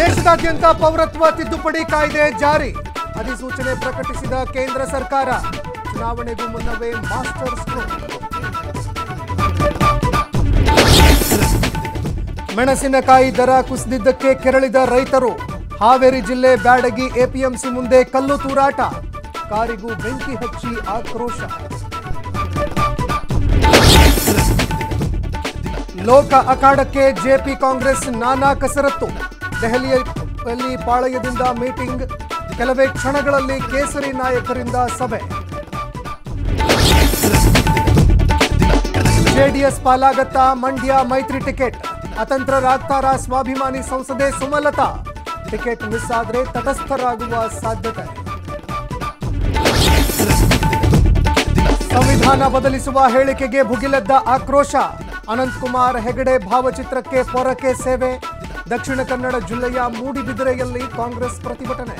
ದೇಶದಾದ್ಯಂತ ಪೌರತ್ವ ತಿದ್ದುಪಡಿ ಕಾಯ್ದೆ ಜಾರಿ. ಅಧಿಸೂಚನೆ ಪ್ರಕಟಿಸಿದ ಕೇಂದ್ರ ಸರ್ಕಾರ. ಚುನಾವಣೆಗೂ ಮುನ್ನವೇ ಮಾಸ್ಟರ್ ಮೆಣಸಿನಕಾಯಿ ದರ ಕುಸಿದಿದ್ದಕ್ಕೆ ಕೆರಳಿದ ರೈತರು. ಹಾವೇರಿ ಜಿಲ್ಲೆ ಬ್ಯಾಡಗಿ ಎಪಿಎಂಸಿ ಮುಂದೆ ಕಲ್ಲು ತೂರಾಟ. ಕಾರಿಗೂ ಬೆಂಕಿ ಹಚ್ಚಿ ಆಕ್ರೋಶ. ಲೋಕ ಅಖಾಡಕ್ಕೆ ಜೆಪಿ ಕಾಂಗ್ರೆಸ್ ನಾನಾ ಕಸರತ್ತು. ದೆಹಲಿಯಲ್ಲಿ ಪಾಳಯದಿಂದ ಮೀಟಿಂಗ್. ಕೆಲವೇ ಕ್ಷಣಗಳಲ್ಲಿ ಕೇಸರಿ ನಾಯಕರಿಂದ ಸಭೆ. ಜೆಡಿಎಸ್ ಪಾಲಾಗತ್ತ ಮಂಡ್ಯ ಮೈತ್ರಿ ಟಿಕೆಟ್. ಅತಂತ್ರರಾಗ್ತಾರ ಸ್ವಾಭಿಮಾನಿ ಸಂಸದೆ ಸುಮಲತಾ. ಟಿಕೆಟ್ ಮಿಸ್ ಆದರೆ ತಟಸ್ಥರಾಗುವ ಸಾಧ್ಯತೆ. ಸಂವಿಧಾನ ಬದಲಿಸುವ ಹೇಳಿಕೆಗೆ ಭುಗಿಲೆದ್ದ ಆಕ್ರೋಶ. ಅನಂತಕುಮಾರ್ ಹೆಗಡೆ ಭಾವಚಿತ್ರಕ್ಕೆ ಪೊರಕೆ ಸೇವೆ. ದಕ್ಷಿಣ ಕನ್ನಡ ಜಿಲ್ಲೆಯ ಮೂಡಿಬಿದಿರೆಯಲ್ಲಿ ಕಾಂಗ್ರೆಸ್ ಪ್ರತಿಭಟನೆ.